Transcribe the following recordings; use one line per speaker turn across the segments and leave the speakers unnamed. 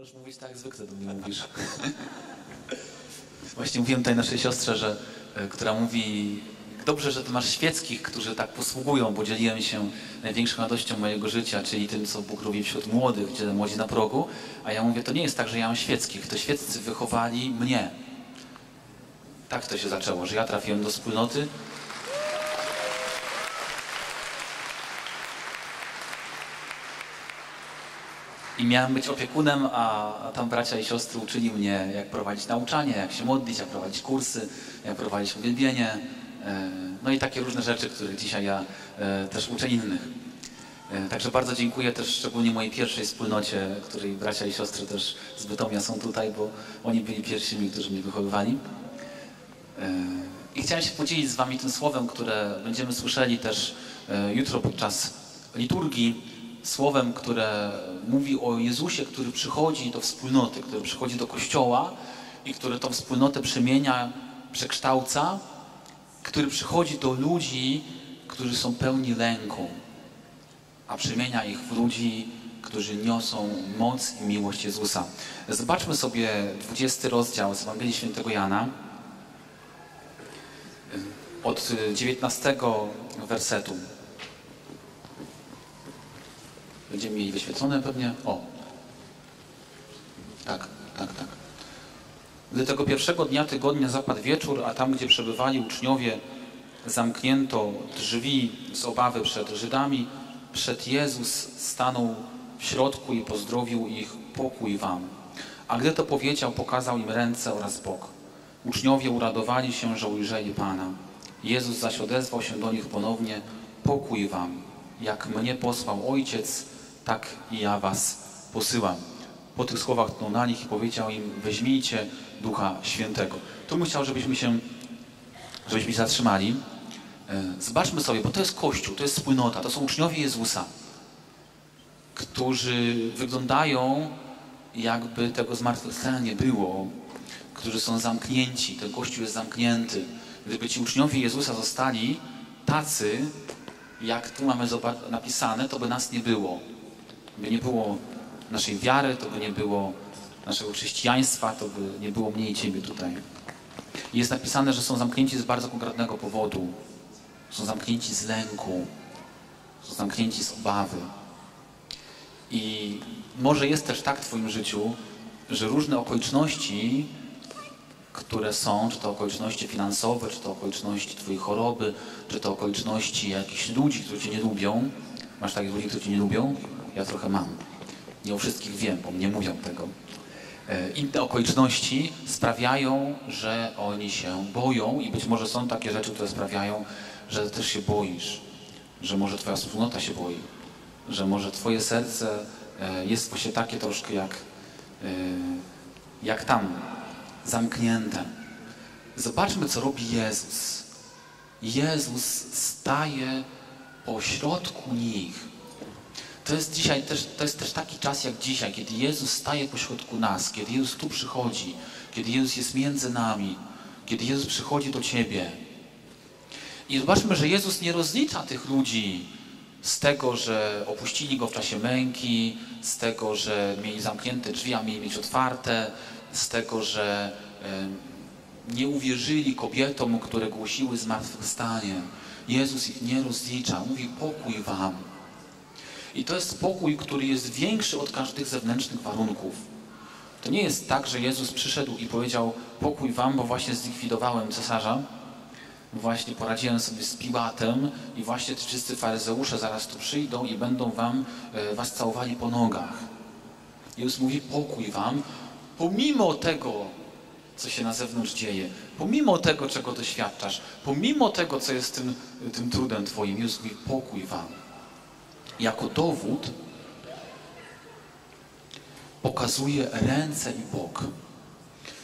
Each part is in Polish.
Możesz mówić tak jak zwykle do mnie mówisz. Właśnie mówiłem tutaj naszej siostrze, że, e, która mówi, dobrze, że ty masz świeckich, którzy tak posługują, bo dzieliłem się największą radością mojego życia, czyli tym, co Bóg robi wśród młodych, gdzie młodzi na progu. A ja mówię, to nie jest tak, że ja mam świeckich, to świeccy wychowali mnie. Tak to się zaczęło, że ja trafiłem do wspólnoty, I miałem być opiekunem, a, tam bracia i siostry uczyli mnie, jak prowadzić nauczanie, jak się modlić, jak prowadzić kursy, jak prowadzić uwielbienie. E, No i takie różne rzeczy, których dzisiaj ja e, też uczę innych. E, Także bardzo dziękuję też szczególnie mojej pierwszej wspólnocie, której bracia i siostry też z Bytomia są tutaj, bo oni byli pierwszymi, którzy mnie wychowywali. I chciałem się podzielić z Wami tym słowem, które będziemy słyszeli też jutro podczas liturgii. Słowem, które mówi o Jezusie, który przychodzi do wspólnoty, który przychodzi do kościoła i który tą wspólnotę przemienia, przekształca, który przychodzi do ludzi, którzy są pełni lęku, a przemienia ich w ludzi, którzy niosą moc i miłość Jezusa. Zobaczmy sobie 20 rozdział z Ewangelii Świętego Jana od 19 wersetu. Będziemy mieli wyświetlone pewnie. O. Tak, tak, tak. Gdy tego pierwszego dnia tygodnia zapadł wieczór, a tam, gdzie przebywali uczniowie, zamknięto drzwi z obawy przed Żydami, przed Jezus stanął w środku i pozdrowił ich pokój wam. A gdy to powiedział, pokazał im ręce oraz bok. Uczniowie uradowali się, że ujrzeli Pana. Jezus zaś odezwał się do nich ponownie, pokój wam. Jak mnie posłał Ojciec, tak i ja was posyłam. Po tych słowach tknął na nich i powiedział im, weźmijcie Ducha Świętego. Tu bym chciał, żebyśmy się, żebyśmy się zatrzymali. E, Zobaczmy sobie, bo to jest Kościół, to jest wspólnota, to są uczniowie Jezusa, którzy wyglądają jakby tego zmartwychwstania nie było, którzy są zamknięci, ten Kościół jest zamknięty. Gdyby ci uczniowie Jezusa zostali tacy, jak tu mamy napisane, to by nas nie było. By nie było naszej wiary, to by nie było naszego chrześcijaństwa, to by nie było mnie i Ciebie tutaj. Jest napisane, że są zamknięci z bardzo konkretnego powodu. Są zamknięci z lęku, są zamknięci z obawy. I może jest też tak w Twoim życiu, że różne okoliczności, które są, czy to okoliczności finansowe, czy to okoliczności Twojej choroby, czy to okoliczności jakichś ludzi, którzy Cię nie lubią. Masz takich ludzi, którzy Cię nie lubią? Ja trochę mam. Nie o wszystkich wiem, bo mnie mówią tego. E, Inne okoliczności sprawiają, że oni się boją i być może są takie rzeczy, które sprawiają, że też się boisz, że może Twoja wspólnota się boi, że może Twoje serce e, jest właśnie takie troszkę jak, e, jak tam, zamknięte. Zobaczmy, co robi Jezus. Jezus staje pośrodku nich. To jest dzisiaj też, to jest też taki czas jak dzisiaj, kiedy Jezus staje pośrodku nas, kiedy Jezus tu przychodzi, kiedy Jezus jest między nami, kiedy Jezus przychodzi do Ciebie. I zobaczmy, że Jezus nie rozlicza tych ludzi z tego, że opuścili Go w czasie męki, z tego, że mieli zamknięte drzwi, a mieli mieć otwarte, z tego, że em, nie uwierzyli kobietom, które głosiły zmartwychwstanie. Jezus ich nie rozlicza, mówi pokój Wam. I to jest pokój, który jest większy od każdych zewnętrznych warunków. To nie jest tak, że Jezus przyszedł i powiedział pokój wam, bo właśnie zlikwidowałem cesarza, właśnie poradziłem sobie z Piłatem i właśnie ci wszyscy faryzeusze zaraz tu przyjdą i będą wam, e, was całowali po nogach. Jezus mówi pokój wam, pomimo tego, co się na zewnątrz dzieje, pomimo tego, czego doświadczasz, pomimo tego, co jest tym, tym trudem twoim, Jezus mówi pokój wam jako dowód pokazuje ręce i bok.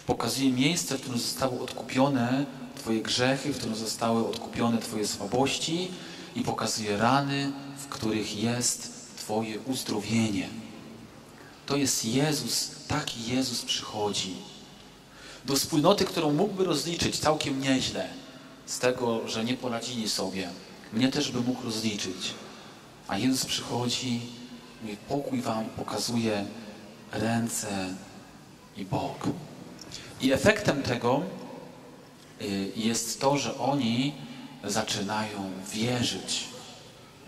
Pokazuje miejsce, w którym zostały odkupione Twoje grzechy, w którym zostały odkupione Twoje słabości i pokazuje rany, w których jest Twoje uzdrowienie. To jest Jezus, taki Jezus przychodzi. Do wspólnoty, którą mógłby rozliczyć całkiem nieźle z tego, że nie poradzili sobie. Mnie też by mógł rozliczyć. A Jezus przychodzi, mówi pokój wam, pokazuje ręce i bok. I efektem tego y, jest to, że oni zaczynają wierzyć.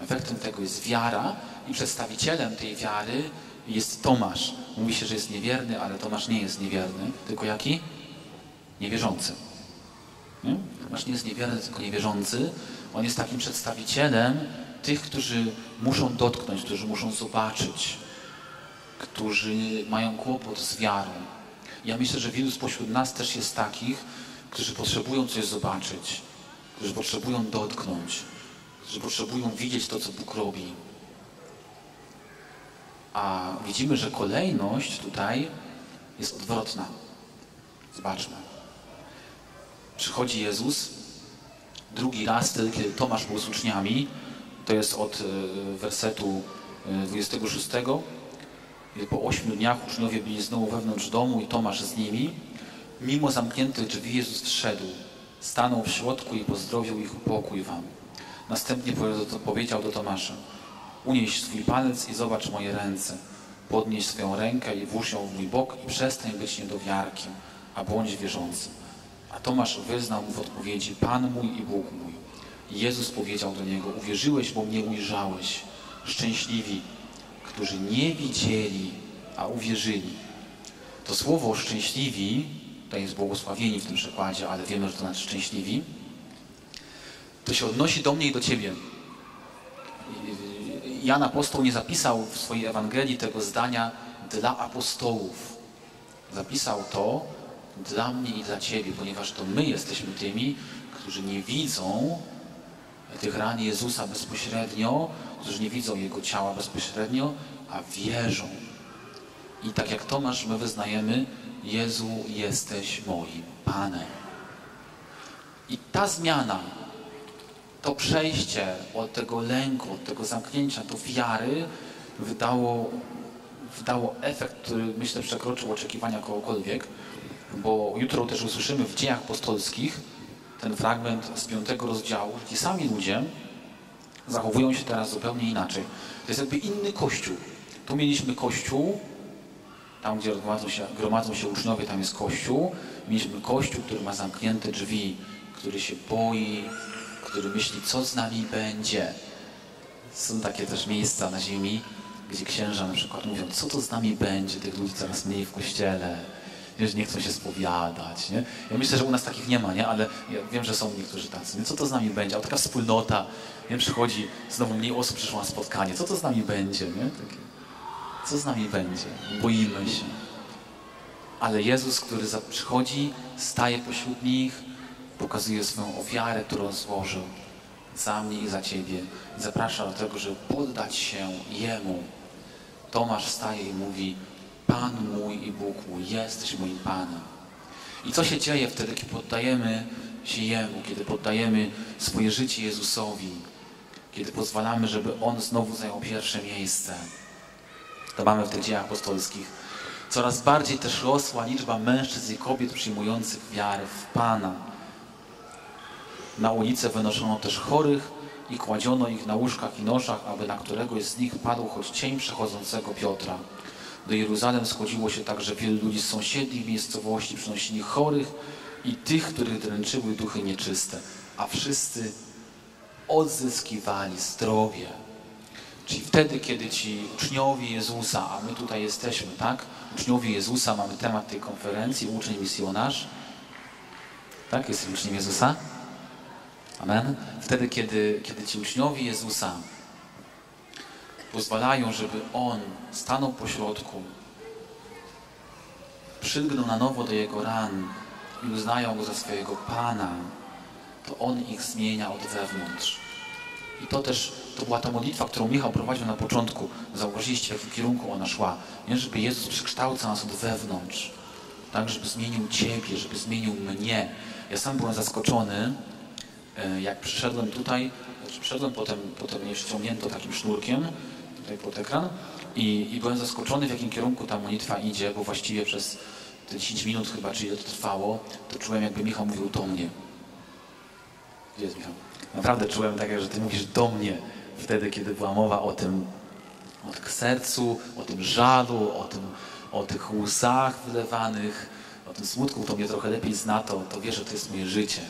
Efektem tego jest wiara i przedstawicielem tej wiary jest Tomasz. Mówi się, że jest niewierny, ale Tomasz nie jest niewierny, tylko jaki? Niewierzący. Nie? Tomasz nie jest niewierny, tylko niewierzący. On jest takim przedstawicielem tych, którzy muszą dotknąć, którzy muszą zobaczyć, którzy mają kłopot z wiarą. Ja myślę, że wielu spośród nas też jest takich, którzy potrzebują coś zobaczyć, którzy potrzebują dotknąć, którzy potrzebują widzieć to, co Bóg robi. A widzimy, że kolejność tutaj jest odwrotna. Zobaczmy. Przychodzi Jezus drugi raz, wtedy kiedy Tomasz był z uczniami. To jest od e, wersetu 26. E, po ośmiu dniach uczniowie byli znowu wewnątrz domu i Tomasz z nimi. Mimo zamkniętych drzwi Jezus wszedł, stanął w środku i pozdrowił ich upokój wam. Następnie powiedział do Tomasza, unieś swój palec i zobacz moje ręce. Podnieś swoją rękę i włóż ją w mój bok i przestań być niedowiarkiem, a bądź wierzący. A Tomasz wyznał mu w odpowiedzi, Pan mój i Bóg mój. Jezus powiedział do niego, uwierzyłeś, bo mnie ujrzałeś. Szczęśliwi, którzy nie widzieli, a uwierzyli. To słowo szczęśliwi, to jest błogosławieni w tym przekładzie, ale wiemy, że to znaczy szczęśliwi, to się odnosi do mnie i do Ciebie. Jan apostoł nie zapisał w swojej Ewangelii tego zdania dla apostołów. Zapisał to dla mnie i dla Ciebie, ponieważ to my jesteśmy tymi, którzy nie widzą tych ran Jezusa bezpośrednio, którzy nie widzą Jego ciała bezpośrednio, a wierzą. I tak jak Tomasz, my wyznajemy, Jezu, jesteś moim Panem. I ta zmiana, to przejście od tego lęku, od tego zamknięcia do wiary wydało, wydało efekt, który myślę przekroczył oczekiwania kogokolwiek, bo jutro też usłyszymy w dziejach apostolskich ten fragment z piątego rozdziału, gdzie sami ludzie zachowują się teraz zupełnie inaczej. To jest jakby inny kościół. Tu mieliśmy kościół, tam gdzie gromadzą się, gromadzą się uczniowie, tam jest kościół. Mieliśmy kościół, który ma zamknięte drzwi, który się boi, który myśli, co z nami będzie. Są takie też miejsca na ziemi, gdzie księża na przykład mówią, co to z nami będzie, tych ludzi coraz mniej w kościele, wiesz, nie chcą się spowiadać, nie? Ja myślę, że u nas takich nie ma, nie? Ale ja wiem, że są niektórzy tacy, nie? Co to z nami będzie? A taka wspólnota, nie? Przychodzi, znowu mniej osób przyszło na spotkanie, co to z nami będzie, nie? Takie, co z nami będzie? Boimy się. Ale Jezus, który przychodzi, staje pośród nich, pokazuje swoją ofiarę, którą złożył za mnie i za Ciebie. Zaprasza do tego, żeby poddać się Jemu. Tomasz staje i mówi, Pan mój i Bóg mój, jesteś moim Panem. I co się dzieje wtedy, kiedy poddajemy się Jemu, kiedy poddajemy swoje życie Jezusowi, kiedy pozwalamy, żeby On znowu zajął pierwsze miejsce. To mamy w tych dziejach apostolskich. Coraz bardziej też rosła liczba mężczyzn i kobiet przyjmujących wiarę w Pana. Na ulicę wynoszono też chorych i kładziono ich na łóżkach i noszach, aby na któregoś z nich padł choć cień przechodzącego Piotra. Do Jeruzalem schodziło się także wielu ludzi z sąsiednich miejscowości, przynosili chorych i tych, których dręczyły duchy nieczyste, a wszyscy odzyskiwali zdrowie. Czyli wtedy, kiedy ci uczniowie Jezusa, a my tutaj jesteśmy, tak? Uczniowie Jezusa, mamy temat tej konferencji, uczeń misjonarz. Tak? Jesteśmy uczniem Jezusa? Amen. Wtedy, kiedy, kiedy ci uczniowie Jezusa pozwalają, żeby On stanął po środku, przylgnął na nowo do Jego ran i uznają Go za swojego Pana, to On ich zmienia od wewnątrz. I to też, to była ta modlitwa, którą Michał prowadził na początku. Zauważyliście, w jakim kierunku ona szła. Nie, żeby Jezus przekształcał nas od wewnątrz. Tak, żeby zmienił Ciebie, żeby zmienił mnie. Ja sam byłem zaskoczony, e, jak przyszedłem tutaj, znaczy przyszedłem, potem, potem mnie ściągnięto takim sznurkiem, tutaj pod ekran i, i byłem zaskoczony, w jakim kierunku ta modlitwa idzie, bo właściwie przez te 10 minut chyba, czy ile to trwało, to czułem, jakby Michał mówił do mnie. Gdzie jest Michał? Naprawdę czułem tak, że Ty mówisz do mnie wtedy, kiedy była mowa o tym, o sercu, o tym żalu, o tym o tych łzach wylewanych, o tym smutku, kto mnie trochę lepiej zna, to, to wie, że to jest moje życie.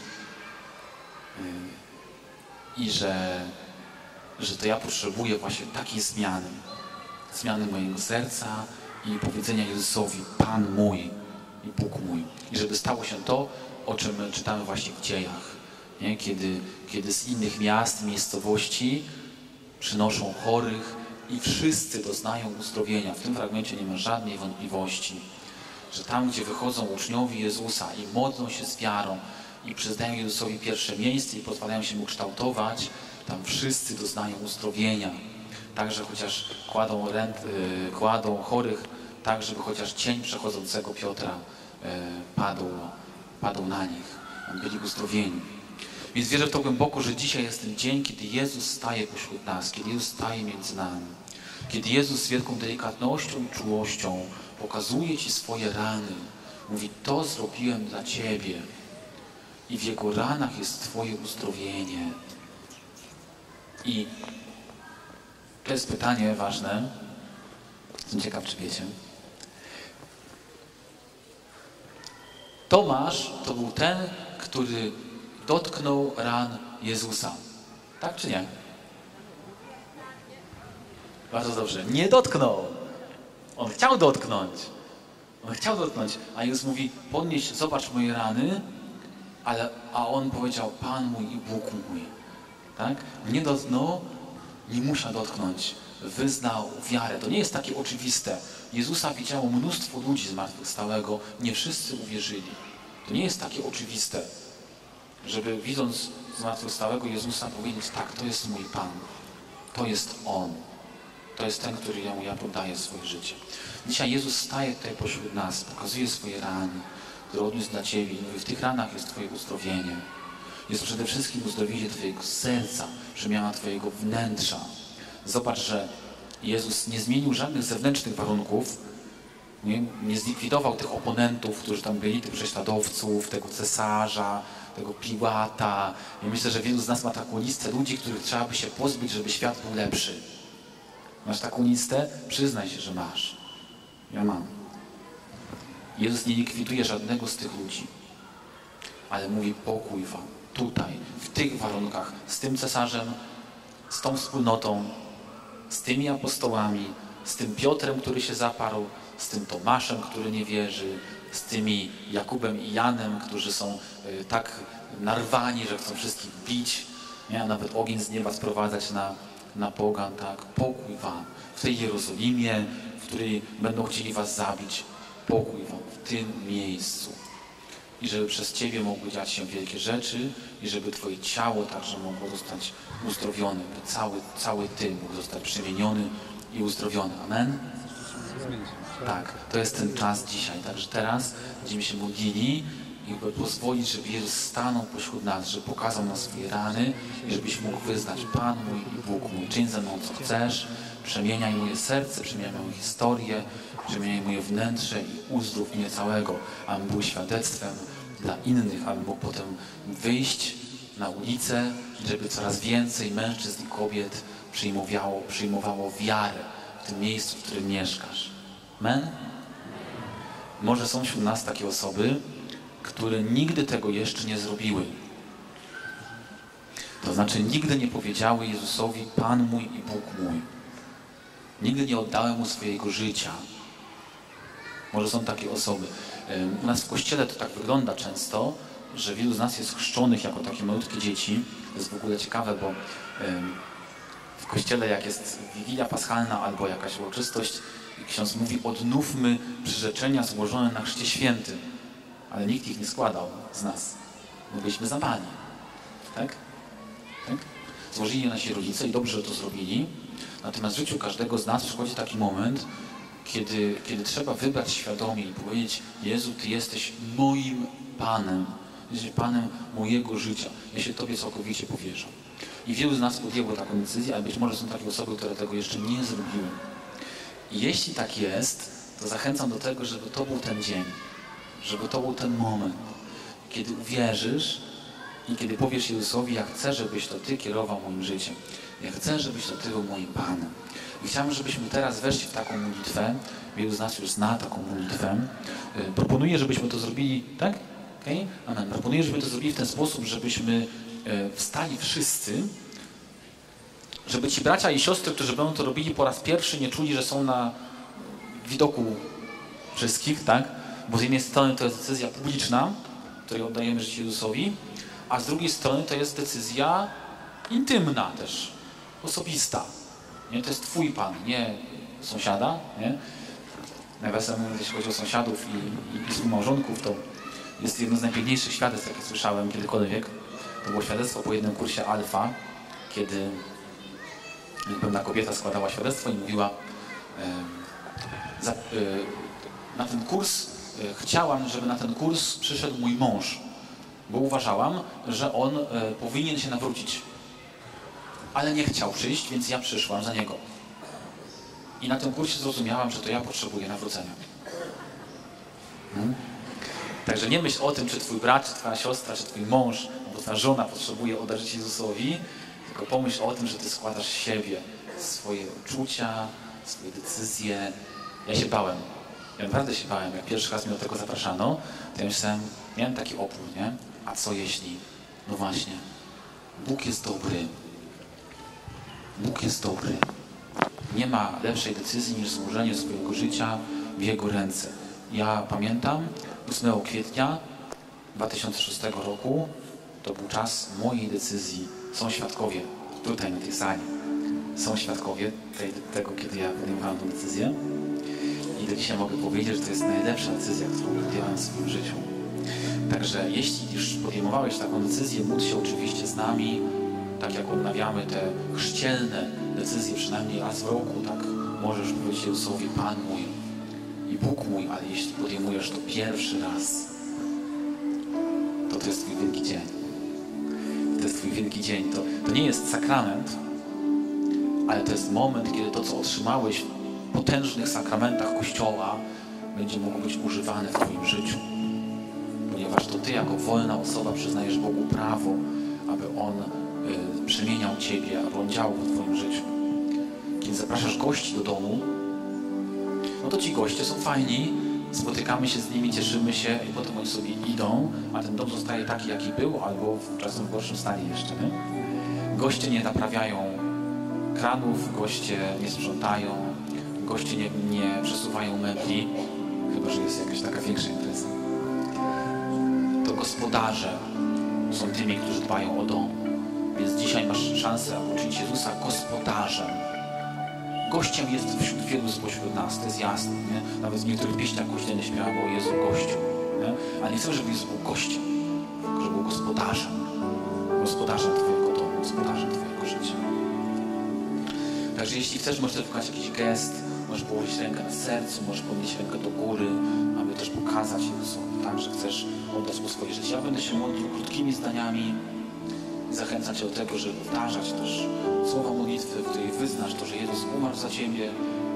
Yy, I że, że to ja potrzebuję właśnie takiej zmiany. Zmiany mojego serca i powiedzenia Jezusowi, Pan mój i Bóg mój. I żeby stało się to, o czym czytamy właśnie w dziejach. Nie? Kiedy, kiedy z innych miast, miejscowości przynoszą chorych i wszyscy doznają uzdrowienia. W tym fragmencie nie ma żadnej wątpliwości, że tam, gdzie wychodzą uczniowie Jezusa i modlą się z wiarą i przyznają Jezusowi pierwsze miejsce i pozwalają się Mu kształtować, tam wszyscy doznają uzdrowienia. Także chociaż kładą, ręk, y, kładą chorych, tak żeby chociaż cień przechodzącego Piotra y, padł, padł na nich. Byli uzdrowieni. Więc wierzę w to głęboko, że dzisiaj jest ten dzień, kiedy Jezus staje pośród nas, kiedy Jezus staje między nami. Kiedy Jezus z wielką delikatnością i czułością pokazuje Ci swoje rany. Mówi, to zrobiłem dla Ciebie. I w Jego ranach jest Twoje uzdrowienie. I to jest pytanie ważne. Jestem ciekaw, czy wiecie. Tomasz to był ten, który dotknął ran Jezusa. Tak czy nie? Bardzo dobrze. Nie dotknął. On chciał dotknąć. On chciał dotknąć, a Jezus mówi, podnieś, zobacz moje rany, ale, a on powiedział, Pan mój i Bóg mój. Tak? Nie dotknął, nie musiał dotknąć. Wyznał wiarę. To nie jest takie oczywiste. Jezusa widziało mnóstwo ludzi zmartwychwstałego, nie wszyscy uwierzyli. To nie jest takie oczywiste żeby widząc zmartwychwstałego Jezusa powiedzieć, tak, to jest mój Pan, to jest On, to jest ten, który ja mu ja poddaję swoje życie. Dzisiaj Jezus staje tutaj pośród nas, pokazuje swoje rany, które odniósł dla Ciebie i mówi, w tych ranach jest Twoje uzdrowienie. Jest przede wszystkim uzdrowienie Twojego serca, przemiana Twojego wnętrza. Zobacz, że Jezus nie zmienił żadnych zewnętrznych warunków, nie, nie zlikwidował tych oponentów, którzy tam byli, tych prześladowców, tego cesarza, tego Piłata. I myślę, że wielu z nas ma taką listę ludzi, których trzeba by się pozbyć, żeby świat był lepszy. Masz taką listę? Przyznaj się, że masz. Ja mam. Jezus nie likwiduje żadnego z tych ludzi, ale mówi pokój wam, tutaj, w tych warunkach, z tym cesarzem, z tą wspólnotą, z tymi apostołami, z tym Piotrem, który się zaparł, z tym Tomaszem, który nie wierzy, z tymi Jakubem i Janem, którzy są y, tak narwani, że chcą wszystkich bić, nie? nawet ogień z nieba sprowadzać na, na pogan, tak? Pokój wam w tej Jerozolimie, w której będą chcieli was zabić. Pokój wam w tym miejscu. I żeby przez Ciebie mogły dziać się wielkie rzeczy i żeby Twoje ciało także mogło zostać uzdrowione, by cały, cały Ty mógł zostać przemieniony i uzdrowiony. Amen? Tak, to jest ten czas dzisiaj. Także teraz będziemy się modlili i pozwolić, żeby Jezus stanął pośród nas, żeby pokazał nam swoje rany i żebyś mógł wyznać Pan mój i Bóg mój. Czyń ze mną co chcesz, przemieniaj moje serce, przemieniaj moją historię, przemieniaj moje wnętrze i uzdrów mnie całego, abym był świadectwem dla innych, abym mógł potem wyjść na ulicę, żeby coraz więcej mężczyzn i kobiet przyjmowało, przyjmowało wiarę w tym miejscu, w którym mieszkasz. Men? Może są wśród nas takie osoby, które nigdy tego jeszcze nie zrobiły. To znaczy nigdy nie powiedziały Jezusowi Pan mój i Bóg mój. Nigdy nie oddałem Mu swojego życia. Może są takie osoby. U nas w kościele to tak wygląda często, że wielu z nas jest chrzczonych jako takie malutkie dzieci. To jest w ogóle ciekawe, bo w kościele jak jest Wigilia Paschalna albo jakaś uroczystość, ksiądz mówi, odnówmy przyrzeczenia złożone na chrzcie świętym. Ale nikt ich nie składał z nas. My byliśmy zabani. Tak? tak? Złożyli nasi rodzice i dobrze, że to zrobili. Natomiast w życiu każdego z nas przychodzi taki moment, kiedy, kiedy trzeba wybrać świadomie i powiedzieć Jezu, Ty jesteś moim Panem. Jesteś Panem mojego życia. Ja się Tobie całkowicie powierzam. I wielu z nas podjęło taką decyzję, ale być może są takie osoby, które tego jeszcze nie zrobiły. I jeśli tak jest, to zachęcam do tego, żeby to był ten dzień, żeby to był ten moment, kiedy uwierzysz i kiedy powiesz Jezusowi, ja chcę, żebyś to Ty kierował moim życiem. Ja chcę, żebyś to Ty był moim Panem. I chciałem, żebyśmy teraz weszli w taką modlitwę. Wielu z nas już zna taką modlitwę. Y, proponuję, żebyśmy to zrobili, tak? Okay? Amen. Proponuję, żebyśmy to zrobili w ten sposób, żebyśmy y, wstali wszyscy, żeby ci bracia i siostry, którzy będą to robili po raz pierwszy, nie czuli, że są na widoku wszystkich, tak? Bo z jednej strony to jest decyzja publiczna, której oddajemy życie Jezusowi, a z drugiej strony to jest decyzja intymna też, osobista. Nie? To jest Twój Pan, nie sąsiada. Nie? Nawiasem jeśli chodzi o sąsiadów i, i, i współmałżonków, to jest jedno z najpiękniejszych świadectw, jakie słyszałem kiedykolwiek. To było świadectwo po jednym kursie alfa, kiedy pewna kobieta składała świadectwo i mówiła za, e, na ten kurs e, chciałam, żeby na ten kurs przyszedł mój mąż, bo uważałam, że on e, powinien się nawrócić. Ale nie chciał przyjść, więc ja przyszłam za niego. I na tym kursie zrozumiałam, że to ja potrzebuję nawrócenia. Hmm? Także nie myśl o tym, czy twój brat, czy twoja siostra, czy twój mąż, albo twoja żona potrzebuje się Jezusowi, tylko pomyśl o tym, że ty składasz siebie, swoje uczucia, swoje decyzje. Ja się bałem. Ja naprawdę się bałem. Jak pierwszy raz mnie do tego zapraszano, to ja myślałem, miałem taki opór, nie? A co jeśli? No właśnie. Bóg jest dobry. Bóg jest dobry. Nie ma lepszej decyzji niż złożenie swojego życia w Jego ręce. Ja pamiętam 8 kwietnia 2006 roku to był czas mojej decyzji. Są świadkowie tutaj na tej sali. Są świadkowie tej, tego, kiedy ja podejmowałem tę decyzję. I do dzisiaj mogę powiedzieć, że to jest najlepsza decyzja, którą podjąłem w swoim życiu. Także jeśli już podejmowałeś taką decyzję, módl się oczywiście z nami, tak jak odnawiamy te chrzcielne decyzje przynajmniej raz w roku, tak możesz powiedzieć Jezusowi, Pan mój i Bóg mój, ale jeśli podejmujesz to pierwszy raz, to to jest Twój wielki dzień. To jest Twój wielki dzień. To, to nie jest sakrament, ale to jest moment, kiedy to, co otrzymałeś w potężnych sakramentach Kościoła, będzie mogło być używane w Twoim życiu. Ponieważ to Ty, jako wolna osoba, przyznajesz Bogu prawo, aby On przemieniał Ciebie, aby On działał w Twoim życiu. Kiedy zapraszasz gości do domu, no to ci goście są fajni, spotykamy się z nimi, cieszymy się i potem oni sobie idą, a ten dom zostaje taki, jaki był, albo czasem w gorszym stanie jeszcze. Nie? Goście nie naprawiają kranów, goście nie sprzątają, goście nie, nie przesuwają mebli, chyba że jest jakaś taka większa impreza. To gospodarze są tymi, którzy dbają o dom. Więc dzisiaj masz szansę, aby uczynić Jezusa gospodarzem. Gościem jest wśród wielu spośród nas, to jest jasne. Nie? Nawet w niektórych pieśniach kościelnych śpiewamy o Jezu gościu. Nie? Ale nie chcę, żeby Jezus był gościem, żeby był gospodarzem. Gospodarzem Twojego domu, gospodarzem Twojego życia. Także jeśli chcesz, możesz wykonać jakiś gest, możesz położyć rękę na sercu, możesz podnieść rękę do góry, aby też pokazać Jezusowi, tak, że chcesz oddać mu swoje życie. Ja będę się modlił krótkimi zdaniami zachęcam Cię do tego, żeby powtarzać też słowa modlitwy, w której wyznasz to, że Jezus umarł za Ciebie,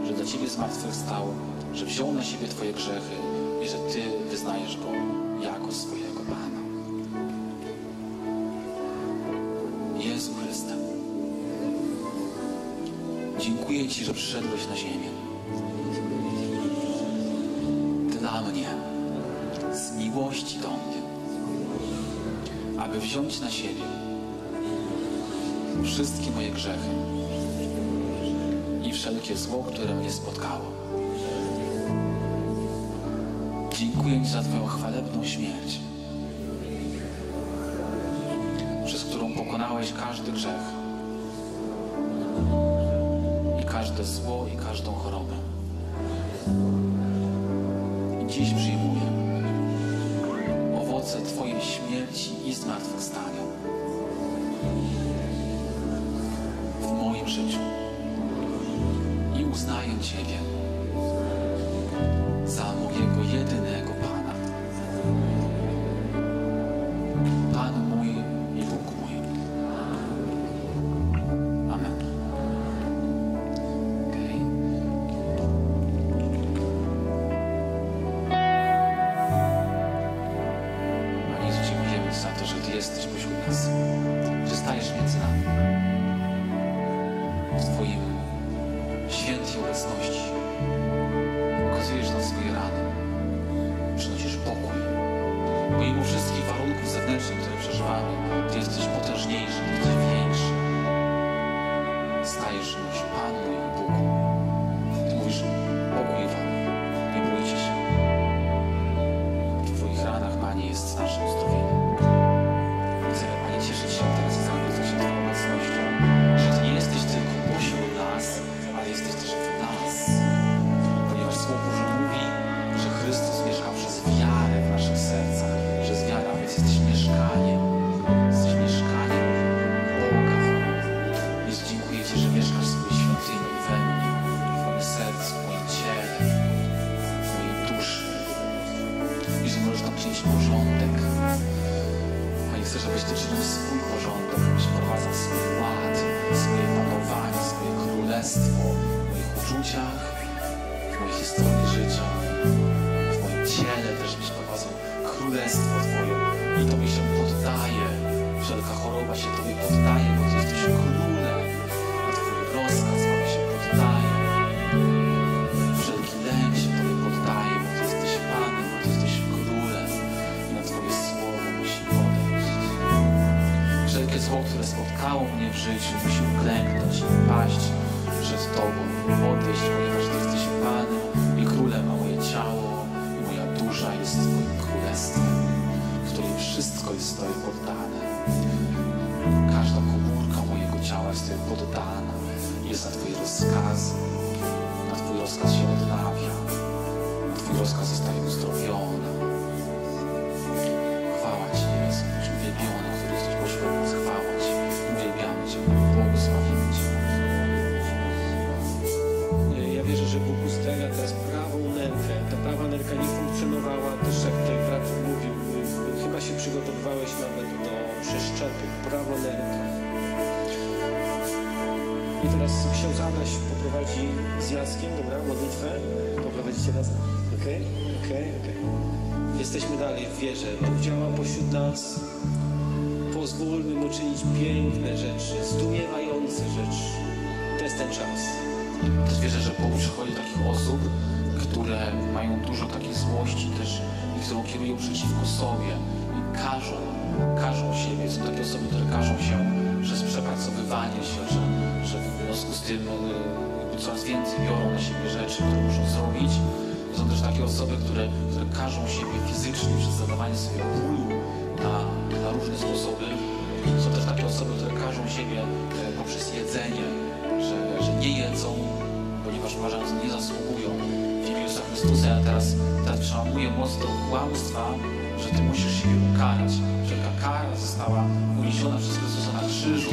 że dla Ciebie zmartwychwstał, że wziął na siebie Twoje grzechy i że Ty wyznajesz Go jako swojego Pana. Jezu Chryste, dziękuję Ci, że przyszedłeś na ziemię. Dla mnie, z miłości do mnie, aby wziąć na siebie wszystkie moje grzechy i wszelkie zło, które mnie spotkało. Dziękuję Ci za Twoją chwalebną śmierć, przez którą pokonałeś każdy grzech i każde zło i każdą chorobę. I dziś przyjmuję owoce Twojej śmierci i zmartwychwstania. I uznaję Ciebie za mojego jedynego Pomimo wszystkich
Mu czynić piękne rzeczy, zdumiewające rzeczy. To jest ten czas.
Też wierzę, że Bóg przychodzi takich osób, które mają dużo takiej złości też i którą kierują przeciwko sobie i każą, każą siebie. Są takie osoby, które każą się przez przepracowywanie się, że, że w związku z tym y, coraz więcej biorą na siebie rzeczy, które muszą zrobić. Są też takie osoby, które, które każą siebie fizycznie przez zadawanie sobie bólu na, na różne sposoby. Są też takie osoby, które każą siebie e, poprzez jedzenie, że, że nie jedzą, ponieważ uważają, że nie zasługują. W imię Jezusa Chrystusa ja teraz, teraz przełamuję moc tego kłamstwa, że Ty musisz siebie ukarać. Wszelka kara została uniesiona przez Chrystusa na krzyżu,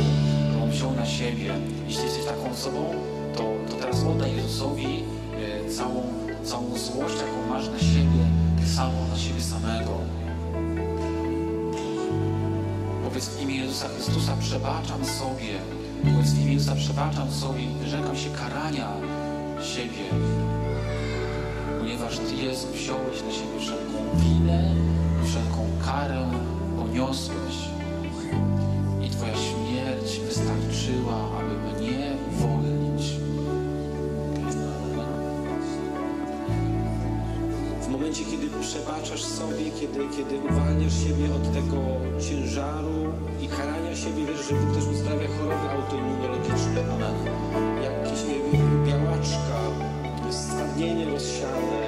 którą wziął na siebie. Jeśli jesteś taką osobą, to, to teraz oddaj Jezusowi e, całą, całą złość, jaką masz na siebie, samą, na siebie samego. Jezusa Chrystusa, przebaczam sobie. Powiedz w imię Jezusa, przebaczam sobie i wyrzekam się karania siebie. Ponieważ Ty, Jezu, wziąłeś na siebie wszelką winę wszelką karę poniosłeś. I Twoja śmierć wystarczyła, aby mnie uwolnić.
W momencie, kiedy przebaczasz sobie, kiedy, kiedy uwalniasz siebie od tego ciężaru i karania siebie, wiesz, że Bóg też uzdrawia choroby autoimmunologiczne.
Amen.
Jakieś, białaczka, stwardnienie rozsiane,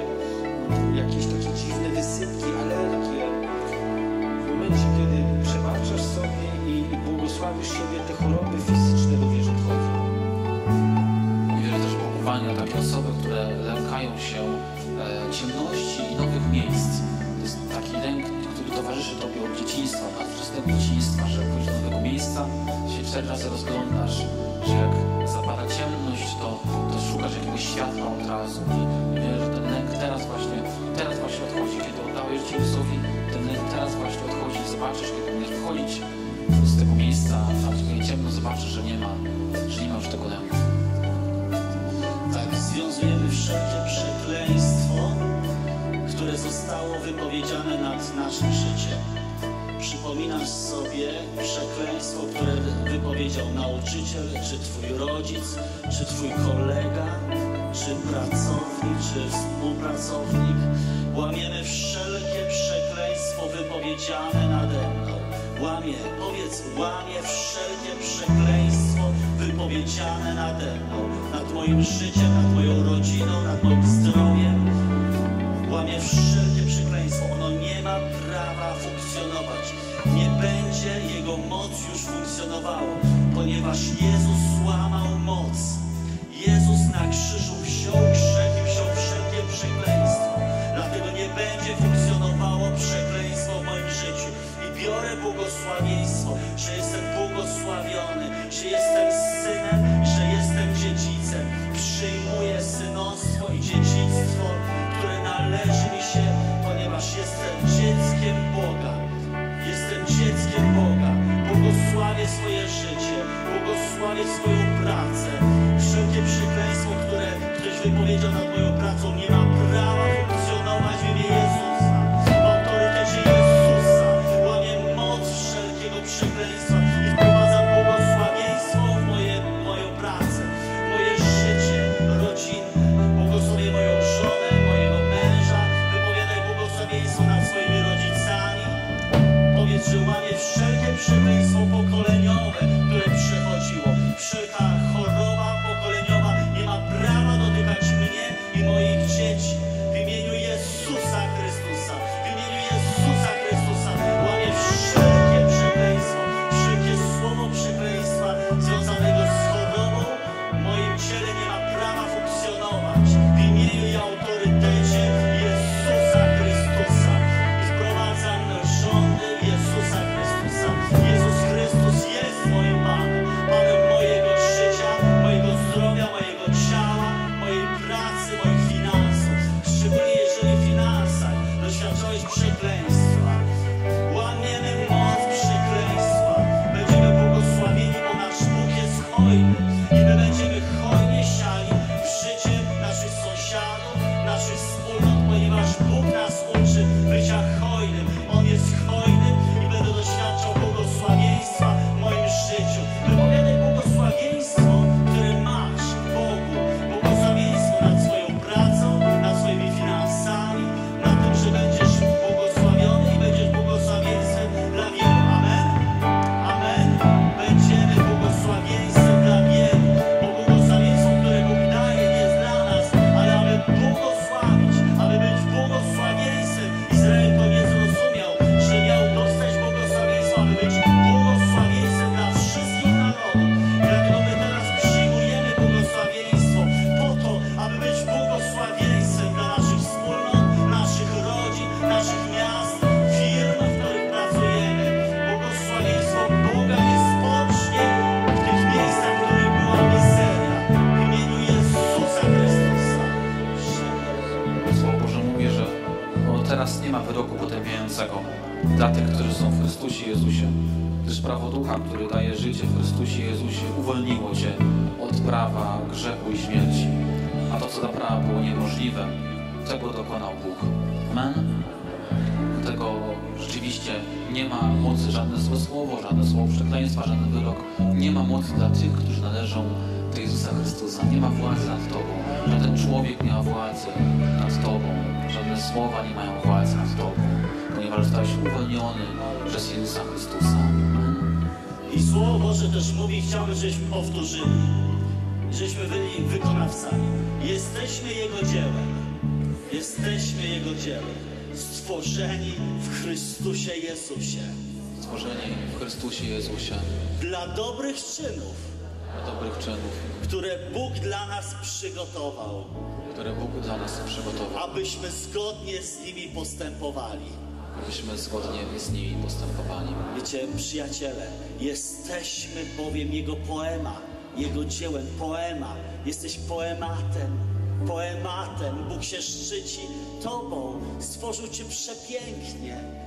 jakieś takie dziwne wysypki, alergie. W momencie, kiedy przebaczasz sobie i, i błogosławisz siebie, te choroby fizyczne również odchodzą.
I wierzę też w takie osoby, które lękają się e, ciemności i nowych miejsc. Towarzyszy Tobie od dzieciństwa, od wczesnego dzieciństwa, że jak do nowego miejsca, się cztery razy rozglądasz, że jak zapada ciemność, to, to szukasz jakiegoś światła od razu. I, wierzę, że ten lęk teraz właśnie, teraz właśnie odchodzi, kiedy oddałeś Jezusowi, ten lęk teraz właśnie odchodzi i zobaczysz, kiedy będziesz wchodzić z tego miejsca, tam gdzie ciemno, zobaczysz, że nie ma, że nie ma już tego lęku.
Tak związujemy wszelkie przekleństwo, które zostało wypowiedziane nad naszym życiem. Przypominasz sobie przekleństwo, które wypowiedział nauczyciel, czy twój rodzic, czy twój kolega, czy pracownik, czy współpracownik. Łamiemy wszelkie przekleństwo wypowiedziane nade mną. Łamię, powiedz, łamię wszelkie przekleństwo wypowiedziane nade mną, nad moim życiem, nad moją rodziną, nad moim zdrowiem. Łamię wszelkie przekleństwo. Ono nie ma prawa funkcjonować. Nie będzie jego moc już funkcjonowało, ponieważ Jezus Błogosławię swoje życie, błogosławię swoją pracę. Wszelkie przekleństwo, które ktoś wypowiedział nad moją pracą, nie ma
wyrok. Nie ma mocy dla tych, którzy należą do Jezusa Chrystusa. Nie ma władzy nad Tobą. Żaden człowiek nie ma władzy nad Tobą. Żadne słowa nie mają władzy nad Tobą, ponieważ zostałeś uwolniony przez Jezusa Chrystusa.
I Słowo Boże też mówi, chciałbym, żebyśmy powtórzyli, żeśmy byli wykonawcami. Jesteśmy Jego dziełem. Jesteśmy Jego dziełem. Stworzeni w Chrystusie Jezusie.
Stworzeni w Chrystusie Jezusie
Dla dobrych czynów,
dla dobrych czynów,
które Bóg dla nas przygotował,
które Bóg dla nas przygotował,
abyśmy zgodnie z nimi postępowali.
abyśmy zgodnie z nimi postępowali.
Wiecie, przyjaciele, jesteśmy bowiem Jego poema, Jego dziełem, poema. Jesteś poematem, poematem. Bóg się szczyci Tobą, stworzył Cię przepięknie.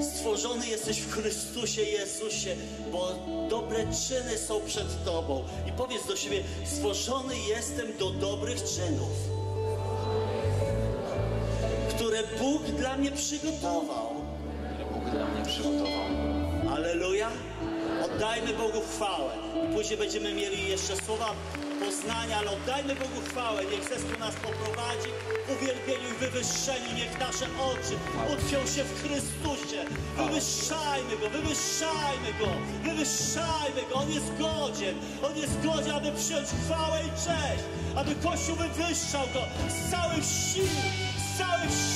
Stworzony jesteś w Chrystusie Jezusie, bo dobre czyny są przed Tobą. I powiedz do siebie, stworzony jestem do dobrych czynów, które Bóg dla mnie przygotował.
które Bóg dla mnie przygotował.
Aleluja. Oddajmy Bogu chwałę. I później będziemy mieli jeszcze słowa
poznania, ale oddajmy Bogu chwałę. Niech zespół nas poprowadzi w uwielbieniu i wywyższeniu. Niech nasze oczy utkwią się w Chrystusie. Wywyższajmy Go, wywyższajmy Go, wywyższajmy Go. On jest godzien, On jest godzien, aby przyjąć chwałę i cześć. Aby Kościół wywyższał Go z całych sił, z całych sił.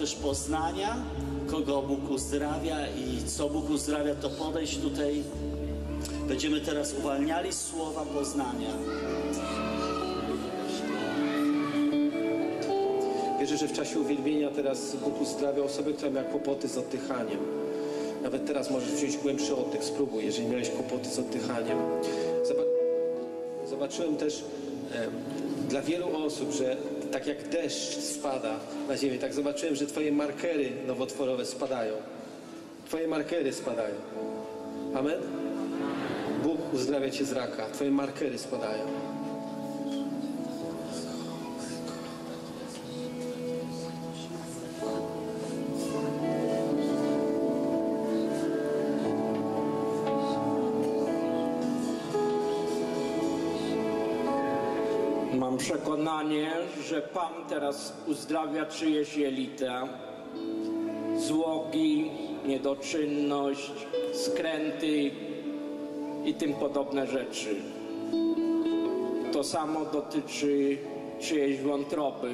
Też poznania, kogo Bóg uzdrawia i co Bóg uzdrawia, to podejść tutaj. Będziemy teraz uwalniali słowa poznania.
Wierzę, że w czasie uwielbienia teraz Bóg uzdrawia osobę, która miała kłopoty z oddychaniem. Nawet teraz możesz wziąć głębszy oddech, spróbuj, jeżeli miałeś kłopoty z oddychaniem. Zoba- Zobaczyłem też e, dla wielu osób, że tak jak deszcz spada na ziemię, tak zobaczyłem, że Twoje markery nowotworowe spadają. Twoje markery spadają. Amen? Bóg uzdrawia Cię z raka. Twoje markery spadają.
Przekonanie, że Pan teraz uzdrawia czyjeś jelita, złogi, niedoczynność, skręty i tym podobne rzeczy. To samo dotyczy czyjejś wątroby.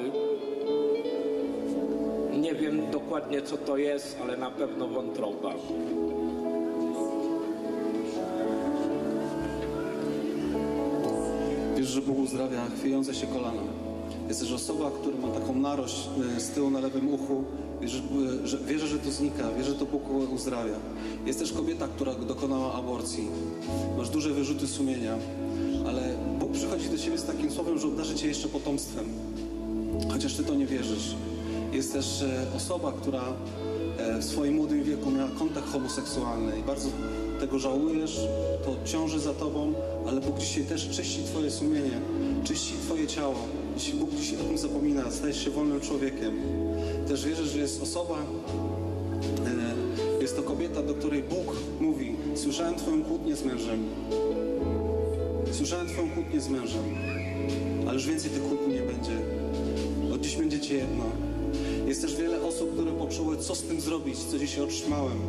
Nie wiem dokładnie co to jest, ale na pewno wątroba.
Wiesz, że Bóg uzdrawia chwiejące się kolana. Jest też osoba, która ma taką narość e, z tyłu na lewym uchu. Wierzę, e, że, wierzę, że to znika. Wierzę, że to Bóg uzdrawia. Jest też kobieta, która dokonała aborcji. Masz duże wyrzuty sumienia, ale Bóg przychodzi do ciebie z takim słowem, że obdarzy cię jeszcze potomstwem. Chociaż ty to nie wierzysz. Jest też osoba, która e, w swoim młodym wieku miała kontakt homoseksualny i bardzo tego żałujesz, to ciąży za tobą, ale Bóg dzisiaj też czyści twoje sumienie, czyści twoje ciało. Jeśli Bóg dzisiaj o tym zapomina, stajesz się wolnym człowiekiem. Też wierzę, że jest osoba, e, jest to kobieta, do której Bóg mówi, słyszałem twoją kłótnię z mężem. Słyszałem twoją kłótnię z mężem, ale już więcej tych kłótni nie będzie. Od dziś będziecie jedno. Jest też wiele osób, które poczuły, co z tym zrobić, co dzisiaj otrzymałem.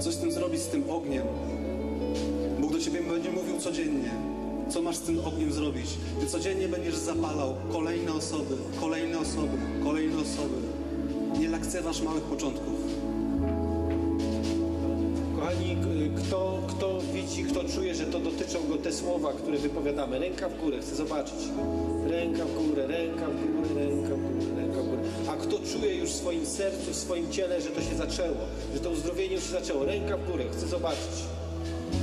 Co z tym zrobić, z tym ogniem. Bóg do ciebie będzie mówił codziennie, co masz z tym ogniem zrobić. Ty codziennie będziesz zapalał kolejne osoby, kolejne osoby, kolejne osoby. Nie lekceważ małych początków.
Kochani, kto, kto widzi, kto czuje, że to dotyczą go te słowa, które wypowiadamy? Ręka w górę, chcę zobaczyć. Ręka w górę, ręka w górę, ręka w górę. Czuje już w swoim sercu, w swoim ciele, że to się zaczęło, że to uzdrowienie już się zaczęło? Ręka w górę, chcę zobaczyć.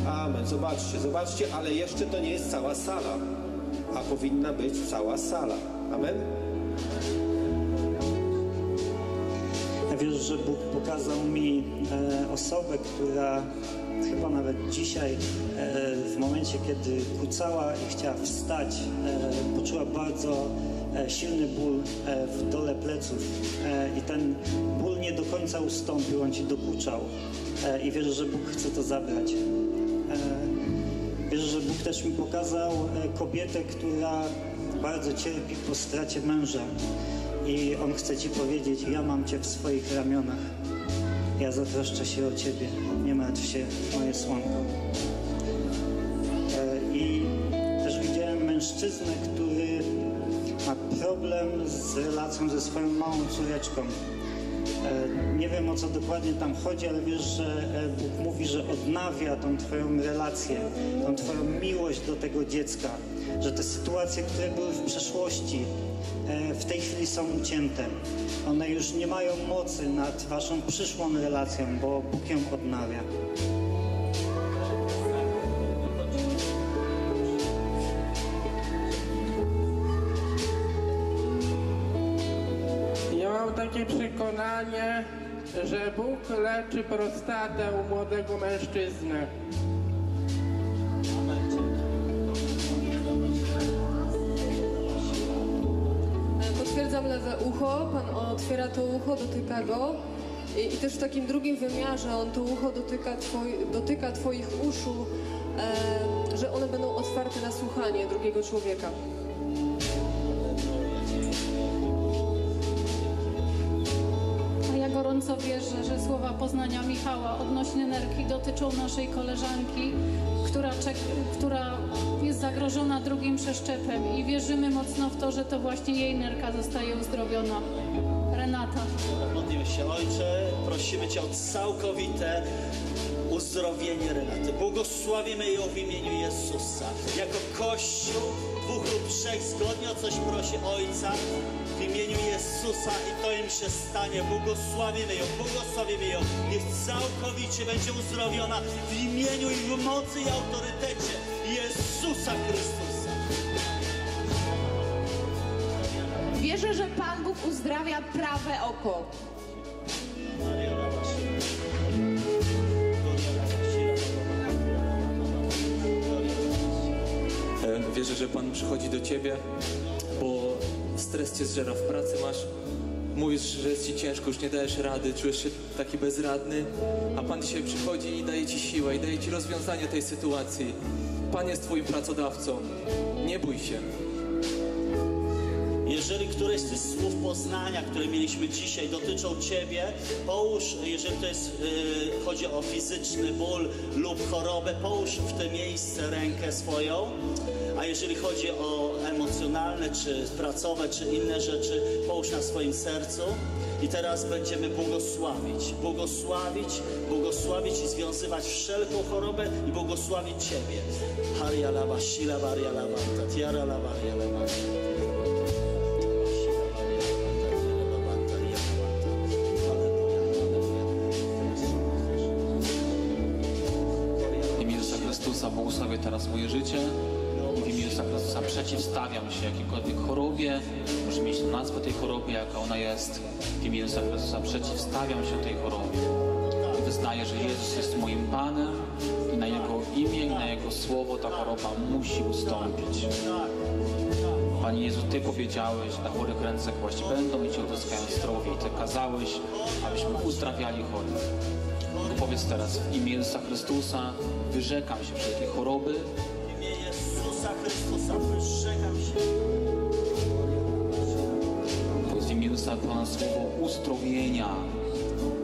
Amen, zobaczcie, zobaczcie, ale jeszcze to nie jest cała sala, a powinna być cała sala. Amen?
Ja wierzę, że Bóg pokazał mi e, osobę, która chyba nawet dzisiaj, e, w momencie, kiedy kucała i chciała wstać, e, poczuła bardzo silny ból e, w dole pleców e, i ten ból nie do końca ustąpił, on ci dokuczał. E, I wierzę, że Bóg chce to zabrać. E, Wierzę, że Bóg też mi pokazał e, kobietę, która bardzo cierpi po stracie męża. I On chce Ci powiedzieć, ja mam Cię w swoich ramionach. Ja zatroszczę się o Ciebie. Nie martw się, moje słonko. E, I też widziałem mężczyznę, który problem z relacją ze swoją małą córeczką. E, Nie wiem o co dokładnie tam chodzi, ale wiesz, że e, Bóg mówi, że odnawia tą Twoją relację, tą Twoją miłość do tego dziecka, że te sytuacje, które były w przeszłości, e, w tej chwili są ucięte. One już nie mają mocy nad Waszą przyszłą relacją, bo Bóg ją odnawia.
Przekonanie, że Bóg leczy prostatę u młodego mężczyzny.
Potwierdzam lewe ucho, pan otwiera to ucho, dotyka go i, i też w takim drugim wymiarze on to ucho dotyka, twoi, dotyka twoich uszu, e, że one będą otwarte na słuchanie drugiego człowieka.
Wierzę, że słowa poznania Michała odnośnie nerki dotyczą naszej koleżanki, która, która jest zagrożona drugim przeszczepem i wierzymy mocno w to, że to właśnie jej nerka zostaje uzdrowiona. Renata.
Modlimy się, Ojcze, prosimy Cię o całkowite uzdrowienie Renaty. Błogosławimy ją w imieniu Jezusa. Jako Kościół dwóch lub trzech zgodnie o coś prosi Ojca w imieniu Jezusa i to im się stanie. Błogosławimy ją, błogosławimy ją. Niech całkowicie będzie uzdrowiona w imieniu i w mocy i autorytecie Jezusa Chrystusa.
Wierzę, że Pan Bóg uzdrawia prawe oko.
E, Wierzę, że Pan przychodzi do Ciebie, stres Cię zżera w pracy masz. Mówisz, że jest Ci ciężko, już nie dajesz rady, czujesz się taki bezradny, a Pan dzisiaj przychodzi i daje Ci siłę i daje Ci rozwiązanie tej sytuacji. Pan jest Twoim pracodawcą. Nie bój się.
Jeżeli któreś z tych słów poznania, które mieliśmy dzisiaj, dotyczą Ciebie, połóż, jeżeli to jest, y, chodzi o fizyczny ból lub chorobę, połóż w to miejsce rękę swoją. A jeżeli chodzi o emocjonalne, czy pracowe, czy inne rzeczy, połóż na swoim sercu. I teraz będziemy błogosławić, błogosławić, błogosławić i związywać wszelką chorobę i błogosławić Ciebie. Haria lava, sila varia lavanta, tiara lavaria lavanta.
Tej chorobie, jaka ona jest. W imię Jezusa Chrystusa przeciwstawiam się tej chorobie. I wyznaję, że Jezus jest moim Panem i na Jego imię i na Jego słowo ta choroba musi ustąpić. Panie Jezu, Ty powiedziałeś, na chorych ręce kłaść będą i Ci odzyskają zdrowie. I Ty kazałeś, abyśmy uzdrawiali chorych. Powiedz teraz w imię Jezusa Chrystusa, wyrzekam się wszelkiej choroby,
W imię Jezusa Chrystusa wyrzekam się.
Jezusa Pana słowo uzdrowienia,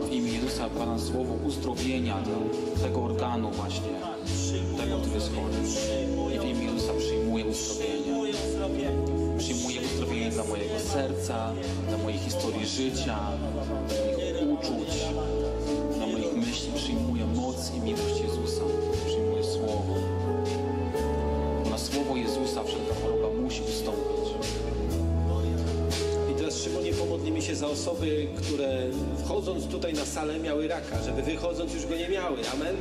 w imię Jezusa Pana słowo uzdrowienia do tego organu właśnie, tego, który jest chory. I w imię Jezusa. Przyjmuję uzdrowienie.
Przyjmuję uzdrowienie
dla mojego serca, dla mojej historii życia, dla moich uczuć,
osoby, które wchodząc tutaj na salę miały raka, żeby wychodząc już go nie miały. Amen?